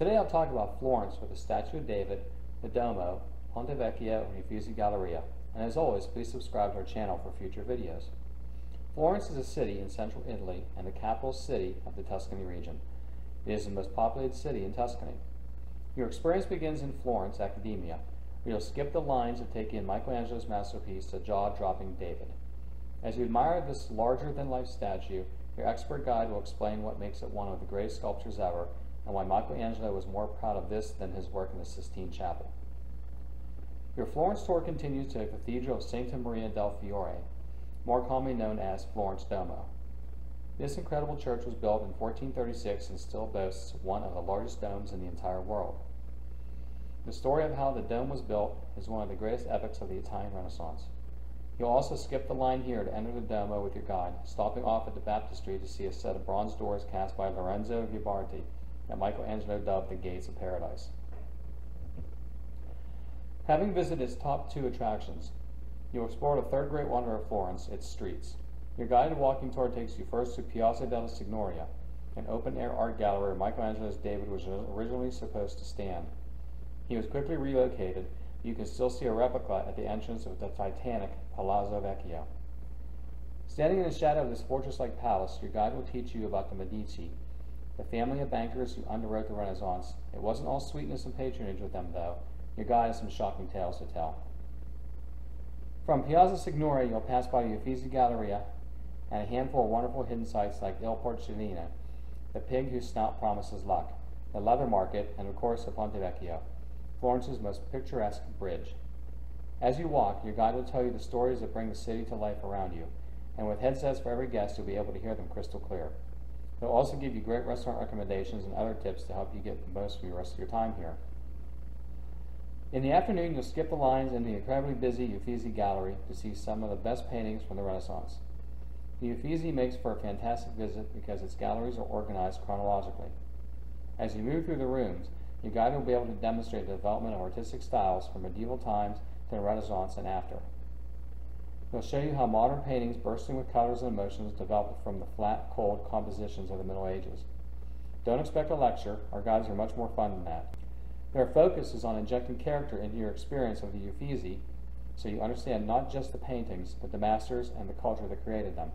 Today I'll talk about Florence with the Statue of David, the Duomo, Ponte Vecchio, and Uffizi Galleria. And as always, please subscribe to our channel for future videos. Florence is a city in central Italy and the capital city of the Tuscany region. It is the most populated city in Tuscany. Your experience begins in Florence Accademia, where you'll skip the lines that take in Michelangelo's masterpiece, The Jaw-Dropping David. As you admire this larger-than-life statue, your expert guide will explain what makes it one of the greatest sculptures ever and why Michelangelo was more proud of this than his work in the Sistine Chapel. Your Florence tour continues to the Cathedral of Santa Maria del Fiore, more commonly known as Florence Duomo. This incredible church was built in 1436 and still boasts one of the largest domes in the entire world. The story of how the dome was built is one of the greatest epics of the Italian Renaissance. You'll also skip the line here to enter the Duomo with your guide, stopping off at the baptistry to see a set of bronze doors cast by Lorenzo Ghiberti that Michelangelo dubbed the Gates of Paradise. Having visited its top two attractions, you'll explore the third great wonder of Florence, its streets. Your guided walking tour takes you first to Piazza della Signoria, an open-air art gallery where Michelangelo's David was originally supposed to stand. He was quickly relocated, you can still see a replica at the entrance of the Titanic Palazzo Vecchio. Standing in the shadow of this fortress-like palace, your guide will teach you about the Medici, the family of bankers who underwrote the Renaissance. It wasn't all sweetness and patronage with them, though. Your guide has some shocking tales to tell. From Piazza Signoria, you'll pass by the Uffizi Galleria and a handful of wonderful hidden sites like Il Porcellino, the pig whose snout promises luck, the leather market, and of course the Ponte Vecchio, Florence's most picturesque bridge. As you walk, your guide will tell you the stories that bring the city to life around you, and with headsets for every guest, you'll be able to hear them crystal clear. They'll also give you great restaurant recommendations and other tips to help you get the most from the rest of your time here. In the afternoon, you'll skip the lines in the incredibly busy Uffizi Gallery to see some of the best paintings from the Renaissance. The Uffizi makes for a fantastic visit because its galleries are organized chronologically. As you move through the rooms, your guide will be able to demonstrate the development of artistic styles from medieval times to the Renaissance and after. He'll show you how modern paintings bursting with colors and emotions developed from the flat, cold compositions of the Middle Ages. Don't expect a lecture, our guides are much more fun than that. Their focus is on injecting character into your experience of the Uffizi so you understand not just the paintings, but the masters and the culture that created them.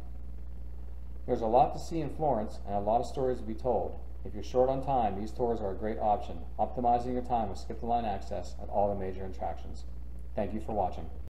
There's a lot to see in Florence and a lot of stories to be told. If you're short on time, these tours are a great option, optimizing your time with skip-the-line access at all the major attractions. Thank you for watching.